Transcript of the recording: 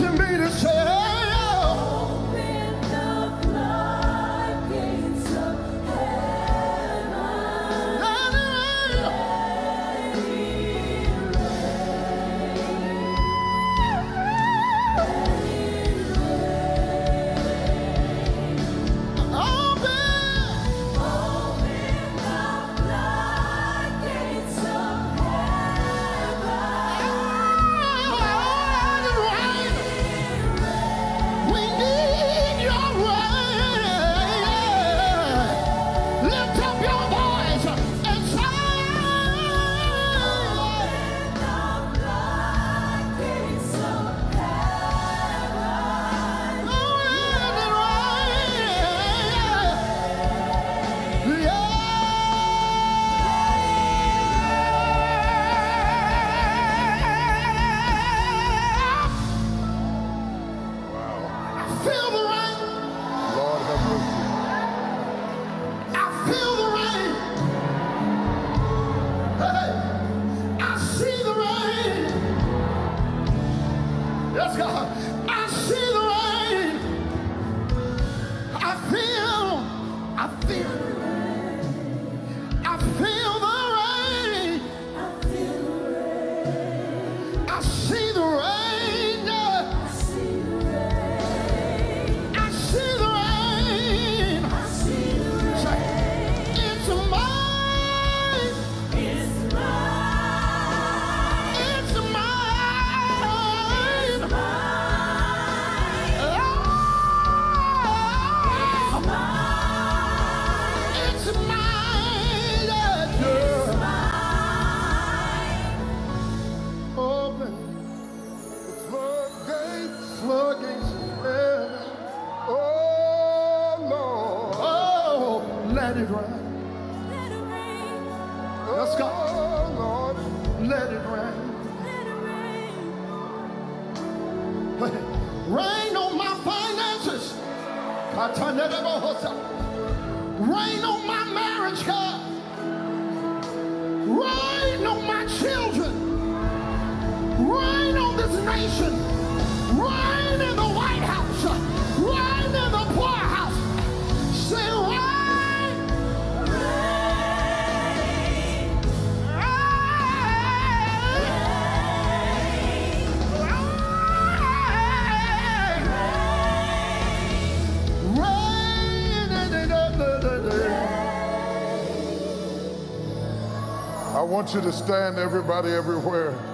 you mean it. Say, I see the rain. Yes, God. I see the rain. I feel, I feel, I feel Oh, let it rain. Let's go. Oh, Lord. Let it rain. Rain on my finances. Rain on my marriage, God. Rain on my children. Rain on this nation. Rain in the White I want you to stand, everybody, everywhere.